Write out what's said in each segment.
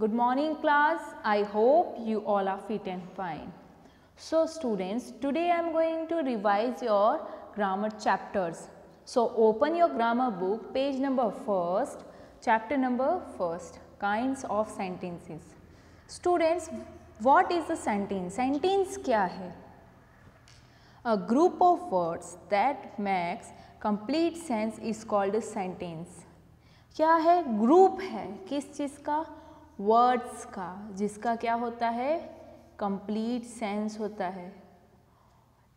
Good morning class. I hope you all are fit and fine. So students, today I am going to revise your grammar chapters. So open your grammar book, page number first, chapter number first, kinds of sentences. Students, what is a sentence? Sentence क्या है? A group of words that makes complete sense is called a sentence. क्या है group है किस चीज़ का words का, जिसका क्या होता है? कंप्लीट सेंस होता है।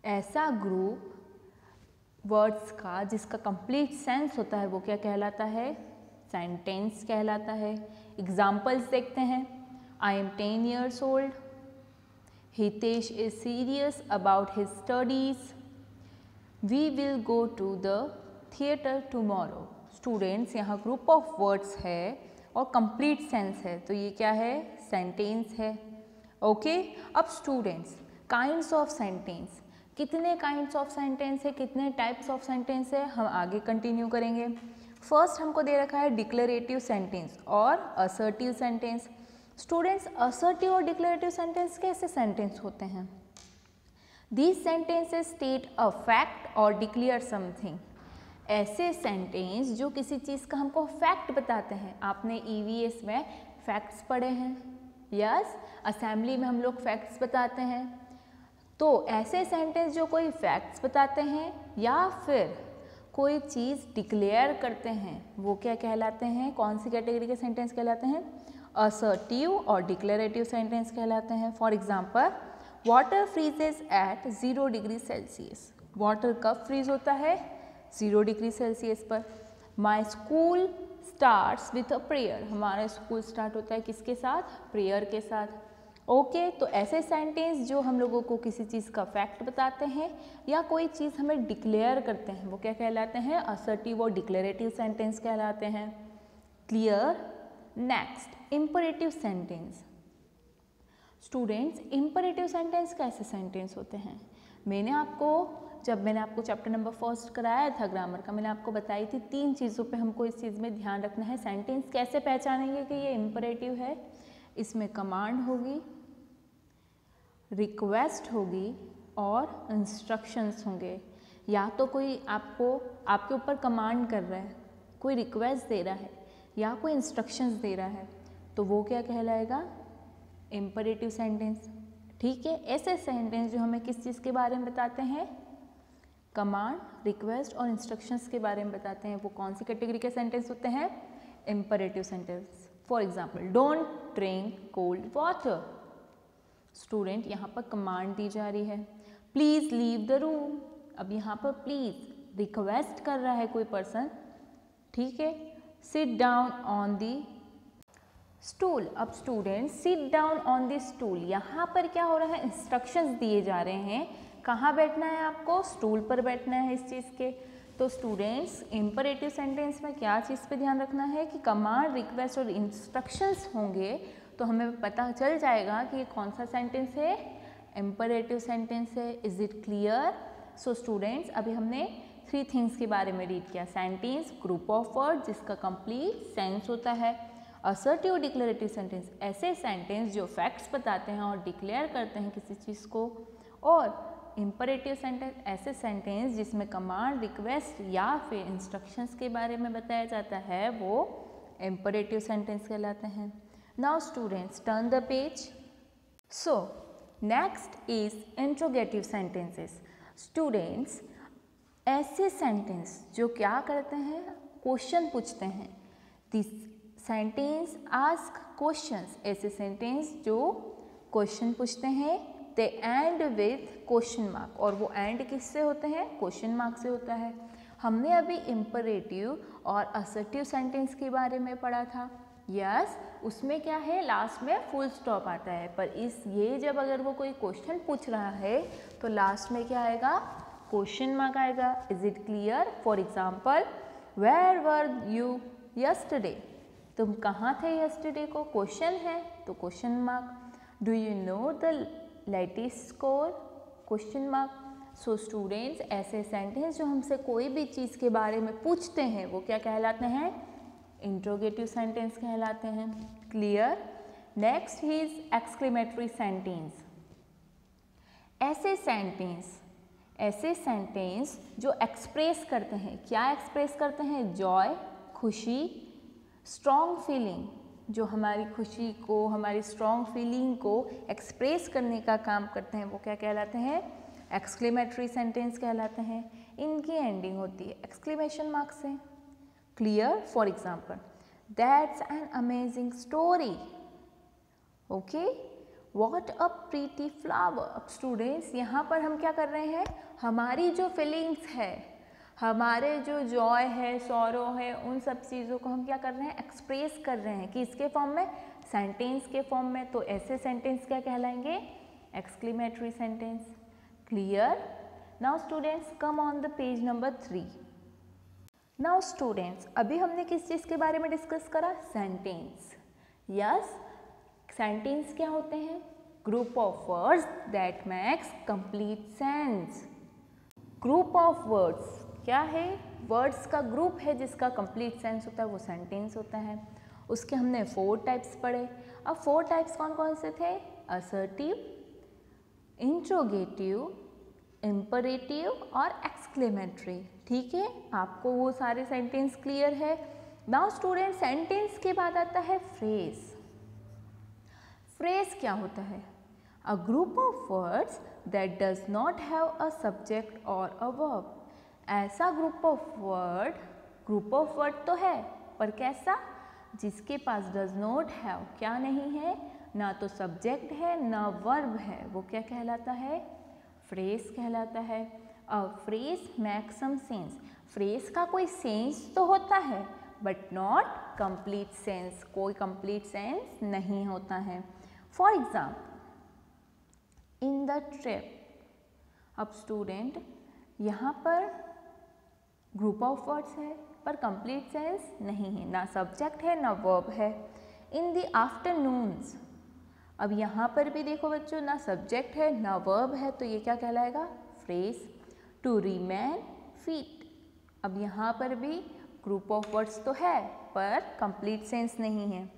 ऐसा ग्रुप वर्ड्स का, जिसका कंप्लीट सेंस होता है, वो क्या कहलाता है? सेंटेंस कहलाता है। एग्जाम्पल्स देखते हैं। I am ten years old Hitesh is serious about his studies we will go to the theatre tomorrow students यहाँ ग्रुप ऑफ़ वर्ड्स है। और कंप्लीट सेंस है। तो ये क्या है? सेंटेंस है। ओके अब स्टूडेंट्स काइंड्स ऑफ़ सेंटेंस कितने काइंड्स ऑफ़ सेंटेंस है? कितने टाइप्स ऑफ़ सेंटेंस है? हम आगे कंटिन्यू करेंगे। फ़र्स्ट हमको दे रखा है डिक्लेरेटिव सेंटेंस और असर्टिव सेंटेंस स्टूडेंट्स असर्टिव और डिक्लेरेटिव सेंटेंस कैसे सेंटेंस होते हैं? These sentences state a fact और डिक्लेयर समथिंग ऐसे सेंटेंस जो किसी चीज़ का हमको फैक्ट बताते हैं। आपने ई e में फैक्ट्स पढ़े हैं। यस असेंबली में हम लोग फैक्ट्स बताते हैं। तो ऐसे सेंटेंस जो कोई फैक्ट्स बताते हैं या फिर कोई चीज़ डिक्लेयर करते हैं, वो क्या कहलाते हैं? कौन सी कैटेगरी के सेंटेंस कहलाते हैं? असर्टिव और डिक्लेरेटिव सेंटेंस कहलाते हैं। For example water freezes at zero degree Celsius water कब फ्रीज होता है? ज़ीरो डिग्री सेल्सियस पर। My school start with a prayer हमारा स्कूल स्टार्ट होता है किसके साथ? प्रेयर के साथ। ओके okay, तो ऐसे सेंटेंस जो हम लोगों को किसी चीज़ का फैक्ट बताते हैं या कोई चीज़ हमें डिक्लेयर करते हैं वो क्या कहलाते हैं? असर्टिव और डिक्लेरेटिव सेंटेंस कहलाते हैं। Clear next imperative sentence students imperative sentence कैसे सेंटेंस होते हैं? मैंने आपको जब मैंने आपको चैप्टर नंबर फ़र्स्ट कराया था ग्रामर का, मैंने आपको बताई थी तीन चीज़ों पे हमको इस चीज़ में ध्यान रखना है। सेंटेंस कैसे पहचानेंगे कि ये इम्परेटिव है? इसमें कमांड होगी रिक्वेस्ट होगी और इंस्ट्रक्शंस होंगे। या तो कोई आपको, आपके ऊपर कमांड कर रहा है, कोई रिक्वेस्ट दे रहा है या कोई इंस्ट्रक्शंस दे रहा है तो वो क्या कहलाएगा? इम्परेटिव सेंटेंस ठीक है? ऐसे सेंटेंस जो हमें किस चीज़ के बारे में बताते हैं? कमांड, रिक्वेस्ट और इंस्ट्रक्शंस के बारे में बताते हैं। वो कौन सी कैटेगरी के सेंटेंस होते हैं? Imperative sentence for example don't drink cold water student यहाँ पर कमांड दी जा रही है। प्लीज़ लीव द रूम अब यहाँ पर प्लीज़ रिक्वेस्ट कर रहा है कोई पर्सन ठीक है? Sit down on the stool अब student sit down on the stool यहाँ पर क्या हो रहा है? इंस्ट्रक्शंस दिए जा रहे हैं। कहाँ बैठना है आपको? स्टूल पर बैठना है इस चीज़ के। तो स्टूडेंट्स इम्परेटिव सेंटेंस में क्या चीज़ पे ध्यान रखना है कि कमांड, रिक्वेस्ट और इंस्ट्रक्शंस होंगे तो हमें पता चल जाएगा कि ये कौन सा सेंटेंस है? इम्परेटिव सेंटेंस है। Is it clear so students अभी हमने थ्री थिंग्स के बारे में रीड किया। सेंटेंस ग्रुप ऑफ़ वर्ड जिसका कंप्लीट सेंस होता है। असर्टिव डिक्लेरेटिव सेंटेंस ऐसे सेंटेंस जो फैक्ट्स बताते हैं और डिक्लेयर करते हैं किसी चीज़ को। और इम्परेटिव सेंटेंस ऐसे सेंटेंस जिसमें कमांड रिक्वेस्ट या फिर इंस्ट्रक्शंस के बारे में बताया जाता है, वो इम्परेटिव सेंटेंस कहलाते हैं। Now students turn the page so next is interrogative sentences students ऐसे सेंटेंस जो क्या करते हैं? क्वेश्चन पूछते हैं। दिस सेंटेंस आस्क क्वेश्चंस ऐसे सेंटेंस जो क्वेश्चन पूछते हैं। They end with question mark और वो एंड किससे होते हैं? क्वेश्चन मार्क से होता है। हमने अभी इम्परेटिव और असर्टिव सेंटेंस के बारे में पढ़ा था। यस yes, उसमें क्या है? लास्ट में फुल स्टॉप आता है। पर इस ये जब अगर वो कोई क्वेश्चन पूछ रहा है तो लास्ट में क्या आएगा? क्वेश्चन मार्क आएगा। Is it clear for example where were you yesterday तुम कहाँ थे यस्टरडे को? क्वेश्चन है। तो question mark do you know the latest score question mark so students ऐसे सेंटेंस जो हमसे कोई भी चीज़ के बारे में पूछते हैं, वो क्या कहलाते हैं? इंट्रोगेटिव सेंटेंस कहलाते हैं। Clear next is exclamatory sentence ऐसे सेंटेंस ऐसे सेंटेंस जो एक्सप्रेस करते हैं। क्या एक्सप्रेस करते हैं? जॉय खुशी स्ट्रॉन्ग फीलिंग जो हमारी खुशी को, हमारी स्ट्रॉन्ग फीलिंग को एक्सप्रेस करने का काम करते हैं, वो क्या कहलाते हैं? एक्सक्लेमेटरी सेंटेंस कहलाते हैं। इनकी एंडिंग होती है। एक्सक्लेमेशन मार्क्स से clear for example that's an amazing story okay what a pretty flower अब स्टूडेंट्स यहाँ पर हम क्या कर रहे हैं? हमारी जो फीलिंग्स है हमारे जो जॉय है सौरो है, उन सब चीज़ों को हम क्या कर रहे हैं? एक्सप्रेस कर रहे हैं कि इसके फॉर्म में? सेंटेंस के फॉर्म में। तो ऐसे सेंटेंस क्या कहलाएँगे? Exclamatory sentence clear now students come on the page number three now students अभी हमने किस चीज़ के बारे में डिस्कस करा? सेंटेंस यस सेंटेंस क्या होते हैं? Group of words that makes complete sense group of words क्या है? वर्ड्स का ग्रुप है जिसका कंप्लीट सेंस होता है, वो सेंटेंस होता है। उसके हमने फोर टाइप्स पढ़े। अब फोर टाइप्स कौन कौन से थे? असर्टिव इंट्रोगेटिव इम्परेटिव और एक्सक्लेमेटरी ठीक है? आपको वो सारे सेंटेंस क्लियर है। नाउ स्टूडेंट सेंटेंस के बाद आता है फ्रेज फ्रेज क्या होता है? A group of words that does not have a subject और अ वर्ब ऐसा group of word group of word तो है, पर कैसा? जिसके पास डज नॉट हैव क्या नहीं है? ना तो सब्जेक्ट है, ना वर्ब है, वो क्या कहलाता है? फ्रेज कहलाता है। A phrase make some sense phrase का कोई सेंस तो होता है बट नॉट कंप्लीट सेंस कोई कंप्लीट सेंस नहीं होता है। For example in the trip अब स्टूडेंट यहाँ पर ग्रुप ऑफ़ वर्ड्स है, पर कंप्लीट सेंस नहीं है, ना सब्जेक्ट है, ना वर्ब है। इन द आफ्टरनून्स अब यहाँ पर भी देखो बच्चों, ना सब्जेक्ट है, ना वर्ब है तो ये क्या कहलाएगा? फ्रेज टू रिमेन फीट अब यहाँ पर भी ग्रुप ऑफ़ वर्ड्स तो है, पर कंप्लीट सेंस नहीं है।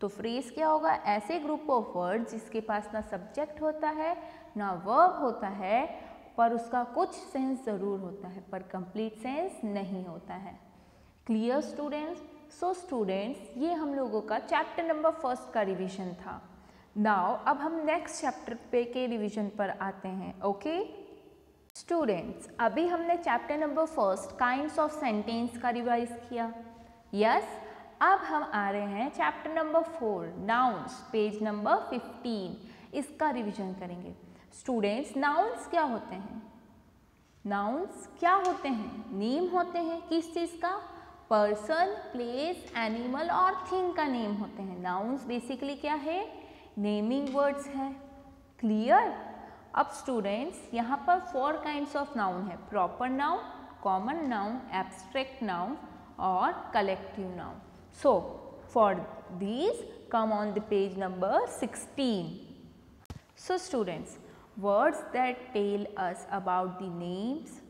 तो फ्रेज क्या होगा? ऐसे ग्रुप ऑफ़ वर्ड जिसके पास ना सब्जेक्ट होता है, ना वर्ब होता है पर उसका कुछ सेंस ज़रूर होता है पर कंप्लीट सेंस नहीं होता है। क्लियर स्टूडेंट्स सो स्टूडेंट्स ये हम लोगों का चैप्टर नंबर फ़र्स्ट का रिवीजन था। नाउ अब हम नेक्स्ट चैप्टर पे के रिवीजन पर आते हैं ओके स्टूडेंट्स अभी हमने chapter number first kinds of sentence का रिवाइज किया। यस yes, अब हम आ रहे हैं chapter number four nouns page number fifteen इसका रिवीजन करेंगे। स्टूडेंट्स नाउन्स क्या होते हैं? नाउन्स क्या होते हैं? नेम होते हैं किस चीज़ का? पर्सन प्लेस एनिमल और थिंग का नेम होते हैं। नाउन्स बेसिकली क्या है? नेमिंग वर्ड्स है। क्लियर अब स्टूडेंट्स यहाँ पर फोर काइंड्स ऑफ़ नाउन है। Proper noun common noun abstract noun और collective noun so for these come on the page number 16 so, students words that tell us about the names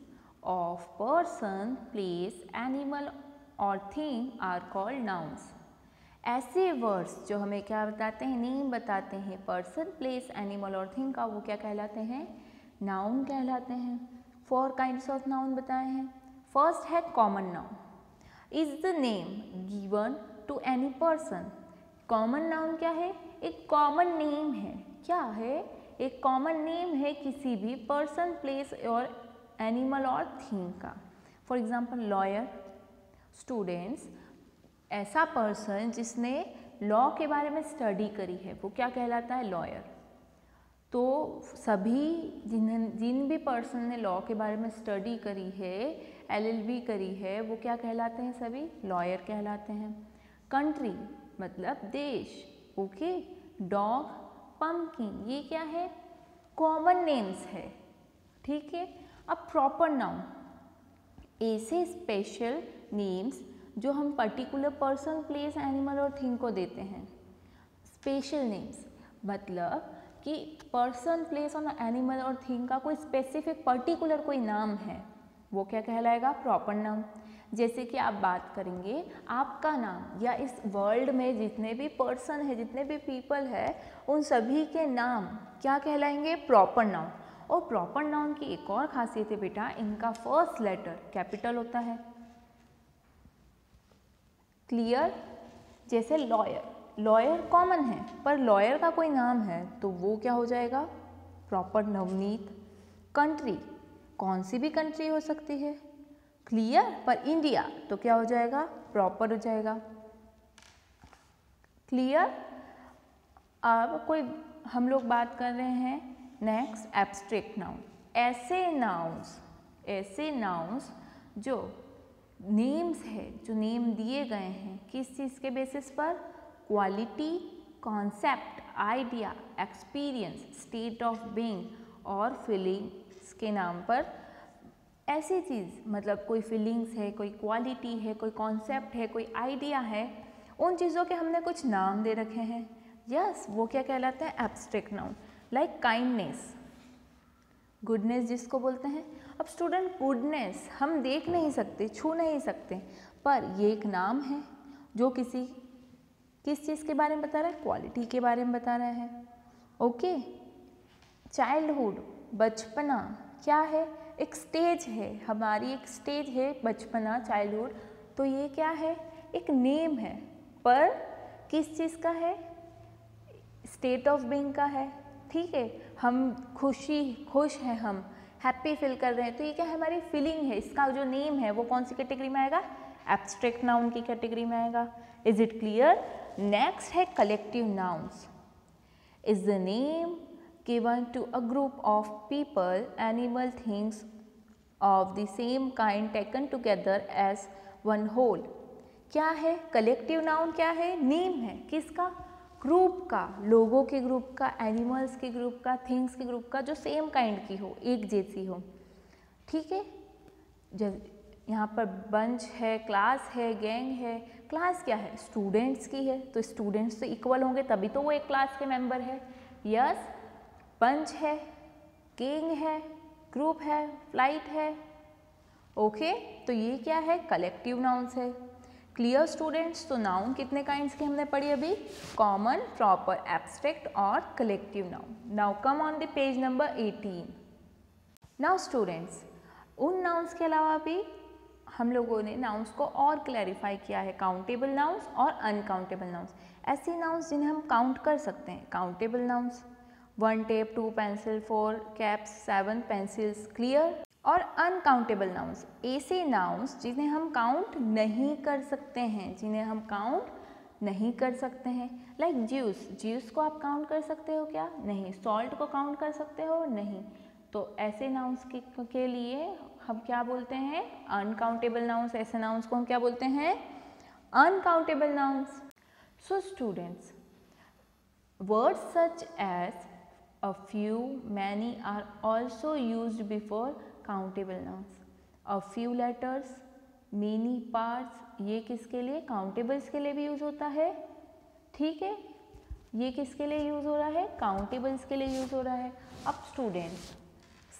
of person, place, animal और thing are called nouns. ऐसे words जो हमें क्या बताते हैं? Name बताते हैं. पर्सन प्लेस एनिमल और थिंग का वो क्या कहलाते हैं? नाउन कहलाते हैं. फोर काइंड्स ऑफ़ नाउन बताए हैं. फ़र्स्ट है common noun is the name given to any person common noun क्या है? एक कॉमन नेम है. क्या है? एक कॉमन नेम है किसी भी पर्सन प्लेस और एनिमल और थीम का। फॉर एग्ज़ाम्पल लॉयर स्टूडेंट्स ऐसा पर्सन जिसने लॉ के बारे में स्टडी करी है, वो क्या कहलाता है? लॉयर तो सभी जिन जिन भी पर्सन ने लॉ के बारे में स्टडी करी है एलएलबी करी है, वो क्या कहलाते हैं सभी? लॉयर कहलाते हैं। कंट्री मतलब देश। ओके डॉग पम्पकिन ये क्या है? कॉमन नेम्स है। ठीक है? अब प्रॉपर नाउन ऐसे स्पेशल नेम्स जो हम पर्टिकुलर पर्सन प्लेस एनिमल और थिंग को देते हैं। स्पेशल नेम्स मतलब कि पर्सन प्लेस और एनिमल और थिंग का कोई स्पेसिफिक पर्टिकुलर कोई नाम है। वो क्या कहलाएगा? प्रॉपर नाउन जैसे कि आप बात करेंगे, आपका नाम या इस वर्ल्ड में जितने भी पर्सन है, जितने भी पीपल है, उन सभी के नाम क्या कहलाएँगे? प्रॉपर नाउन और प्रॉपर नाउन की एक और खासियत है बेटा, इनका फ़र्स्ट लेटर कैपिटल होता है। क्लियर जैसे लॉयर लॉयर कॉमन है, पर लॉयर का कोई नाम है तो वो क्या हो जाएगा? प्रॉपर नवनीत. कंट्री कौन सी भी कंट्री हो सकती है? क्लियर पर इंडिया तो क्या हो जाएगा? प्रॉपर हो जाएगा। क्लियर अब कोई हम लोग बात कर रहे हैं नेक्स्ट एब्स्ट्रैक्ट नाउन ऐसे नाउन्स ऐसे नाउन्स जो नेम्स है, जो नेम दिए गए हैं, किस चीज़ के बेसिस पर? Quality concept idea experience state of being और फीलिंग्स के नाम पर ऐसी चीज़ मतलब कोई फीलिंग्स है कोई क्वालिटी है कोई कॉन्सेप्ट है कोई आइडिया है उन चीज़ों के हमने कुछ नाम दे रखे हैं। यस yes, वो क्या कहलाते हैं? Abstract noun like kindness goodness जिसको बोलते हैं। अब स्टूडेंट गुडनेस हम देख नहीं सकते छू नहीं सकते पर ये एक नाम है जो किसी किस चीज़ के बारे में बता रहा है? क्वालिटी के बारे में बता रहा है। ओके चाइल्डहुड बचपना क्या है? एक स्टेज है, हमारी एक स्टेज है बचपना चाइल्डहुड तो ये क्या है? एक नेम है. पर किस चीज़ का है? स्टेट ऑफ़ बींग का है. ठीक है? हम खुशी, खुश हैं हम. हैप्पी फील कर रहे हैं. तो ये क्या हमारी फीलिंग है. इसका जो नेम है, वो कौन सी कैटेगरी में आएगा? एब्स्ट्रैक्ट नाउन की कैटेगरी में आएगा. इज़ इट क्लियर नेक्स्ट है collective nouns is the name given to a group of people animal things of the same kind taken together as one whole. क्या है? कलेक्टिव नाउन क्या है? Name है। किसका? ग्रुप का। लोगों के ग्रुप का एनिमल्स के ग्रुप का थिंग्स के ग्रुप का, जो सेम काइंड की हो, एक जैसी हो। ठीक है? जब यहाँ पर बंच है क्लास है गैंग है क्लास क्या है? स्टूडेंट्स की है। तो स्टूडेंट्स तो इक्वल होंगे, तभी तो वो एक क्लास के मेंबर है। यस बंच है गैंग है ग्रुप है फ़्लाइट है। ओके तो ये क्या है? कलेक्टिव नाउन्स है। क्लियर स्टूडेंट्स तो नाउन कितने काइंड्स के हमने पढ़ी अभी? कॉमन प्रॉपर एब्स्ट्रैक्ट और collective noun now come on the page number 18 now students उन नाउन्स के अलावा भी हम लोगों ने नाउन्स को और क्लैरिफाई किया है। काउंटेबल नाउन्स और अनकाउंटेबल नाउन्स ऐसे नाउन्स जिन्हें हम काउंट कर सकते हैं। Countable nouns one tape two pencil four caps seven pencils clear और अनकाउंटेबल नाउन्स ऐसे नाउन्स जिन्हें हम काउंट नहीं कर सकते हैं जिन्हें हम काउंट नहीं कर सकते हैं। लाइक ज्यूस ज्यूस को आप काउंट कर सकते हो क्या? नहीं सॉल्ट को काउंट कर सकते हो? नहीं। तो ऐसे नाउन्स के, के लिए हम क्या बोलते हैं? अनकाउंटेबल नाउन्स ऐसे नाउन्स को हम क्या बोलते हैं? Uncountable nouns so students words such as a few many are also use before countable nouns a few letters many parts ये किसके लिए? काउंटेबल्स के लिए भी यूज़ होता है। ठीक है? ये किसके लिए यूज़ हो रहा है? काउंटेबल्स के लिए यूज़ हो रहा है। अब स्टूडेंट्स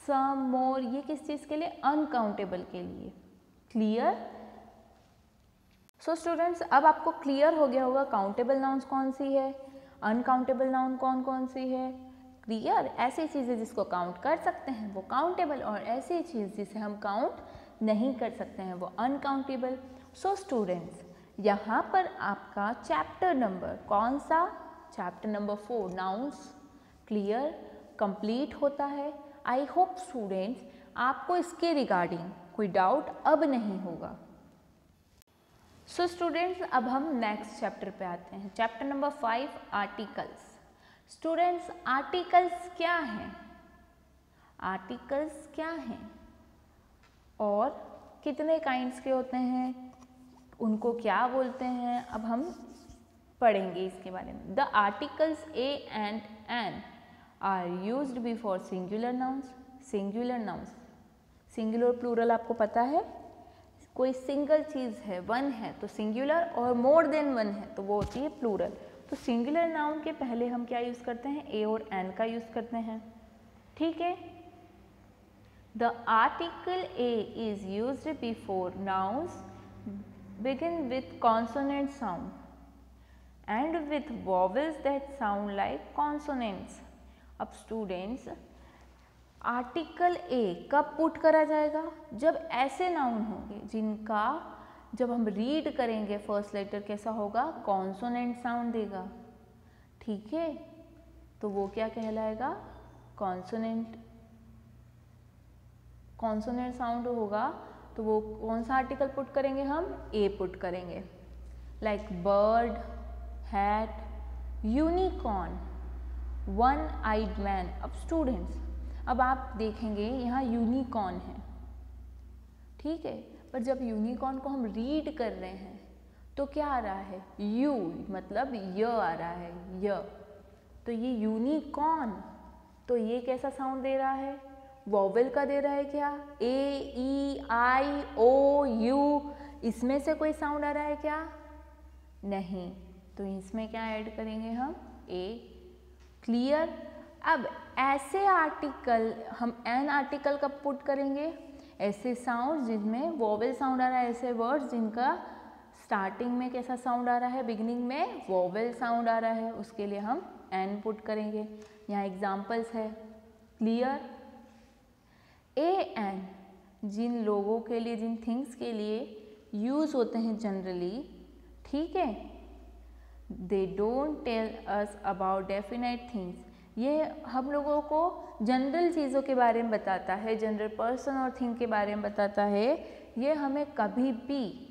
सम मोर ये किस चीज़ के लिए? अनकाउंटेबल के लिए। क्लियर सो स्टूडेंट्स अब आपको क्लियर हो गया होगा काउंटेबल नाउन्स कौन सी है? अनकाउंटेबल नाउन कौन कौन सी है? क्लियर ऐसी चीज़ें जिसको काउंट कर सकते हैं, वो काउंटेबल और ऐसी चीज़ जिसे हम काउंट नहीं कर सकते हैं, वो अनकाउंटेबल सो स्टूडेंट्स यहाँ पर आपका चैप्टर नंबर कौन सा? Chapter number four nouns clear complete होता है। आई होप स्टूडेंट्स आपको इसके रिगार्डिंग कोई डाउट अब नहीं होगा। सो so स्टूडेंट्स अब हम नेक्स्ट चैप्टर पे आते हैं। Chapter number five articles students, articles क्या हैं? आर्टिकल्स क्या हैं? और कितने काइंड्स के होते हैं? उनको क्या बोलते हैं? अब हम पढ़ेंगे इसके बारे में। The articles a and an are use before singular nouns singular nouns singular plural आपको पता है? कोई सिंगल चीज़ है वन है तो सिंगुलर और मोर देन वन है तो वो होती है प्लूरल तो सिंगुलर नाउन के पहले हम क्या यूज़ करते हैं? ए और एन का यूज़ करते हैं। ठीक है? The article a is use before nouns begin with consonant sound and with vowels that sound like consonants अब स्टूडेंट्स आर्टिकल ए कब पुट करा जाएगा? जब ऐसे नाउन होंगे जिनका जब हम रीड करेंगे फ़र्स्ट लेटर कैसा होगा? कॉन्सोनेंट साउंड देगा। ठीक है? तो वो क्या कहलाएगा? कॉन्सोनेंट कॉन्सोनेंट साउंड होगा तो वो कौन सा आर्टिकल पुट करेंगे हम? ए पुट करेंगे। Like bird hat unicorn one eyed man अब स्टूडेंट्स अब आप देखेंगे, यहाँ यूनिकॉर्न है। ठीक है? पर जब यूनिकॉर्न को हम रीड कर रहे हैं तो क्या आ रहा है? यू मतलब य आ रहा है य तो ये यूनिकॉर्न तो ये कैसा साउंड दे रहा है? वॉवल का दे रहा है क्या? ए ई आई ओ यू इसमें से कोई साउंड आ रहा है क्या? नहीं. तो इसमें क्या ऐड करेंगे हम? ए क्लियर अब ऐसे आर्टिकल हम एन आर्टिकल कब पुट करेंगे? ऐसे साउंड जिनमें वोवेल साउंड आ रहा है, ऐसे वर्ड्स जिनका स्टार्टिंग में कैसा साउंड आ रहा है बिगिनिंग में वोवेल साउंड आ रहा है, उसके लिए हम एन पुट करेंगे। यहाँ एग्जाम्पल्स है। क्लियर ए एन जिन लोगों के लिए, जिन थिंग्स के लिए यूज़ होते हैं जनरली ठीक है? They don't tell us about definite things ये हम लोगों को जनरल चीज़ों के बारे में बताता है जनरल पर्सन और थिंग के बारे में बताता है। ये हमें कभी भी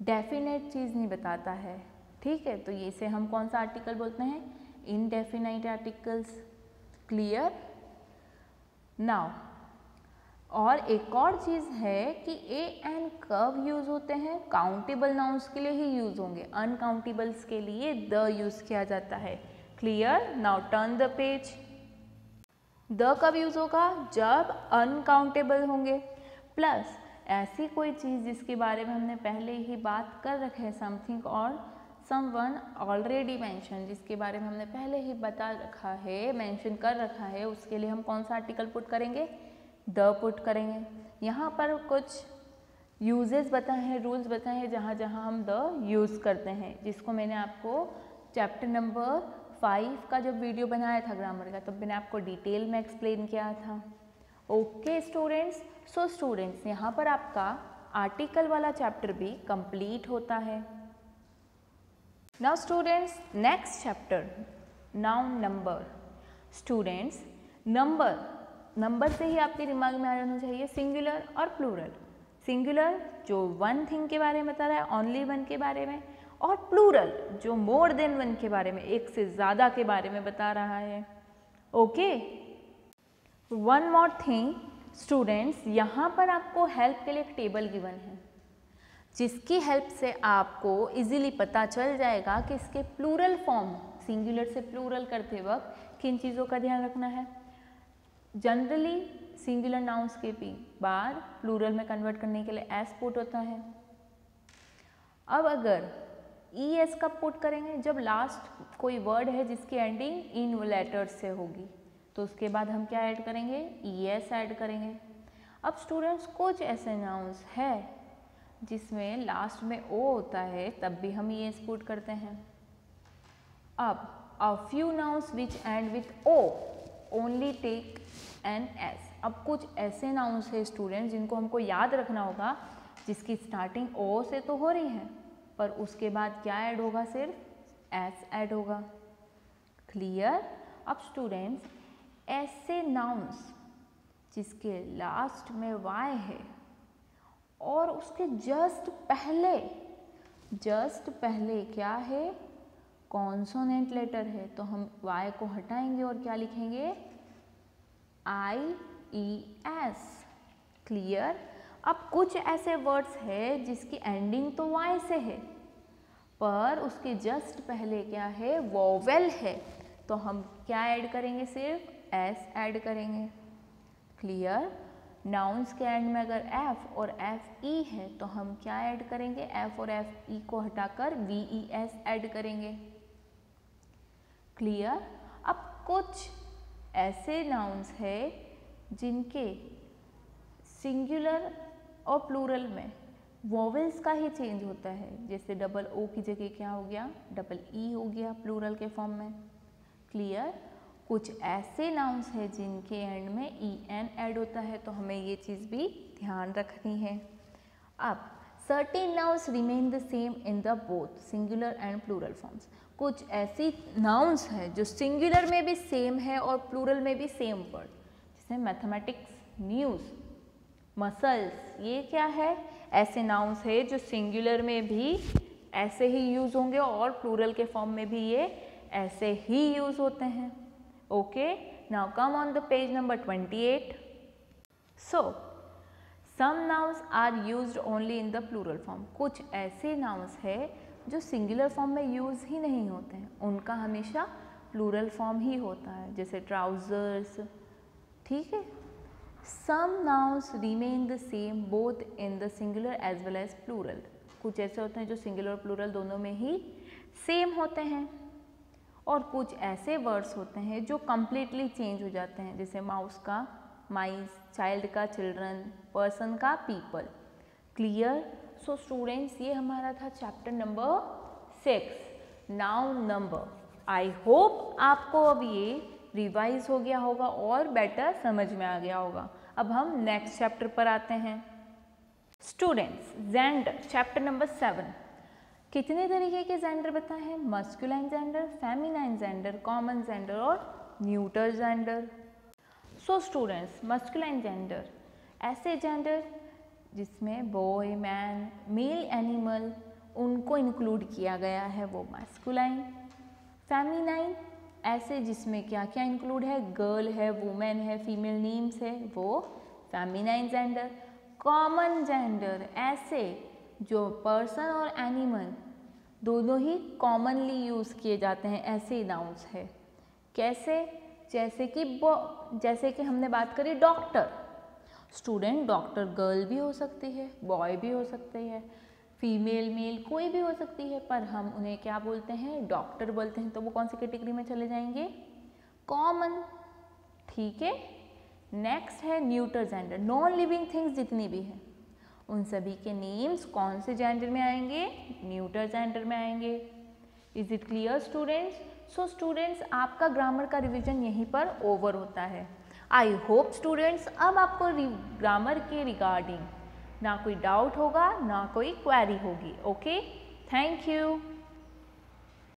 डेफिनेट चीज़ नहीं बताता है। ठीक है? तो ये से हम कौन सा आर्टिकल बोलते हैं? इनडेफिनाइट आर्टिकल्स क्लियर नाउ और एक और चीज़ है कि ए एंड कब यूज़ होते हैं। काउंटेबल नाउंस के लिए ही यूज़ होंगे। अनकाउंटेबल्स के लिए द यूज़ किया जाता है। Clear now turn the page the कब यूज़ होगा जब अनकाउंटेबल होंगे प्लस ऐसी कोई चीज़ जिसके बारे में हमने पहले ही बात कर रखे है समथिंग और सम वन ऑलरेडी मैंशन जिसके बारे में हमने पहले ही बता रखा है मैंशन कर रखा है, उसके लिए हम कौन सा आर्टिकल पुट करेंगे? द पुट करेंगे। यहाँ पर कुछ यूजेस बताए हैं रूल्स बताए हैं जहाँ जहाँ हम द यूज़ करते हैं, जिसको मैंने आपको चैप्टर नंबर फाइव का जब वीडियो बनाया था ग्रामर का, तब मैंने आपको डिटेल में एक्सप्लेन किया था। ओके स्टूडेंट्स सो स्टूडेंट्स यहाँ पर आपका आर्टिकल वाला चैप्टर भी कंप्लीट होता है। Now students next chapter noun number students number number से ही आपके दिमाग में आ जाना चाहिए सिंगुलर और प्लूरल सिंगुलर जो वन थिंग के बारे में बता रहा है ओनली वन के बारे में। और प्लूरल जो मोर देन वन के बारे में, एक से ज़्यादा के बारे में बता रहा है। Okay one more thing students यहाँ पर आपको हेल्प के लिए एक टेबल गिवन है, जिसकी हेल्प से आपको इजीली पता चल जाएगा कि इसके प्लूरल फॉर्म सिंगुलर से प्लूरल करते वक्त किन चीज़ों का ध्यान रखना है। जनरली सिंगुलर नाउंस के भी बाद प्लूरल में कन्वर्ट करने के लिए एस पुट होता है। अब अगर ई एस कब पुट करेंगे? जब लास्ट कोई वर्ड है जिसकी एंडिंग इन लेटर्स से होगी तो उसके बाद हम क्या ऐड करेंगे? ई एस ऐड करेंगे। अब स्टूडेंट्स कुछ ऐसे नाउंस है जिसमें लास्ट में ओ होता है, तब भी हम ई एस पुट करते हैं। अब a few nouns which end with O only take an S अब कुछ ऐसे नाउंस है स्टूडेंट जिनको हमको याद रखना होगा, जिसकी स्टार्टिंग ओ से तो हो रही है। पर उसके बाद क्या ऐड होगा सिर्फ़? एस ऐड होगा। क्लियर अब स्टूडेंट्स ऐसे नाउंस जिसके लास्ट में वाई है और उसके जस्ट पहले जस्ट पहले क्या है? कॉन्सोनेंट लेटर है। तो हम वाई को हटाएँगे और क्या लिखेंगे? आई ई एस क्लियर अब कुछ ऐसे वर्ड्स है जिसकी एंडिंग तो वाई से है, पर उसके जस्ट पहले क्या है वोवेल है। तो हम क्या ऐड करेंगे सिर्फ़? एस ऐड करेंगे। क्लियर नाउन्स के एंड में अगर एफ़ और एफ़ ई है तो हम क्या ऐड करेंगे? एफ़ और एफ़ ई को हटाकर वी ई एस ऐड करेंगे। क्लियर अब कुछ ऐसे नाउन्स है जिनके सिंगुलर और प्लूरल में वॉवल्स का ही चेंज होता है। जैसे डबल ओ की जगह क्या हो गया? डबल ई e हो गया प्लूरल के फॉर्म में। क्लियर कुछ ऐसे नाउन्स हैं जिनके एंड में ई एन ऐड होता है तो हमें ये चीज़ भी ध्यान रखनी है। अब certain nouns remain the same in the both singular and plural forms कुछ ऐसी नाउन्स हैं जो सिंगुलर में भी सेम है और प्लूरल में भी सेम वर्ड जैसे मैथमेटिक्स न्यूज़ मसल्स ये क्या है? ऐसे नाउन्स है जो सिंगुलर में भी ऐसे ही यूज़ होंगे और प्लूरल के फॉर्म में भी ये ऐसे ही यूज़ होते हैं। Okay now come on the page number 28 so some nouns are use only in the plural form कुछ ऐसे नाउन्स है जो सिंगुलर फॉर्म में यूज़ ही नहीं होते हैं। उनका हमेशा प्लूरल फॉर्म ही होता है, जैसे ट्राउज़र्स ठीक है? Some nouns remain the same both in the singular as well as plural कुछ ऐसे होते हैं जो सिंगुलर और प्लूरल दोनों में ही सेम होते हैं। और कुछ ऐसे वर्ड्स होते हैं जो कम्प्लीटली चेंज हो जाते हैं, जैसे माउस का माइस चाइल्ड का चिल्ड्रन पर्सन का पीपल क्लियर सो स्टूडेंट्स ये हमारा था chapter number six now number I hope आपको अब ये रिवाइज हो गया होगा और बेटर समझ में आ गया होगा। अब हम नेक्स्ट चैप्टर पर आते हैं। Students gender chapter number seven कितने तरीके के जेंडर बताए हैं? Masculine gender feminine gender common gender और neuter gender so students masculine gender ऐसे जेंडर जिसमें बॉय मैन मेल एनिमल उनको इंक्लूड किया गया है वो मैस्कुलाइन फेमिनाइन ऐसे जिसमें क्या क्या इंक्लूड है? गर्ल है वुमेन है फीमेल नेम्स है, वो फेमिनाइन जेंडर कॉमन जेंडर ऐसे जो पर्सन और एनिमल दोनों ही कॉमनली यूज़ किए जाते हैं, ऐसे नाउन्स है। कैसे? जैसे कि जैसे कि हमने बात करी डॉक्टर स्टूडेंट डॉक्टर गर्ल भी हो सकती है बॉय भी हो सकती है। फीमेल, मेल कोई भी हो सकती है, पर हम उन्हें क्या बोलते हैं? डॉक्टर बोलते हैं। तो वो कौन सी कैटेगरी में चले जाएँगे? कॉमन। ठीक है? नेक्स्ट है neuter gender. Non living things जितनी भी हैं, उन सभी के नेम्स कौन से जेंडर में आएँगे? न्यूटर जेंडर में आएँगे। Is it clear students so students आपका ग्रामर का रिविजन यहीं पर ओवर होता है। आई होप स्टूडेंट्स अब आपको ग्रामर के रिगार्डिंग ना कोई डाउट होगा ना कोई क्वेरी होगी ओके थैंक यू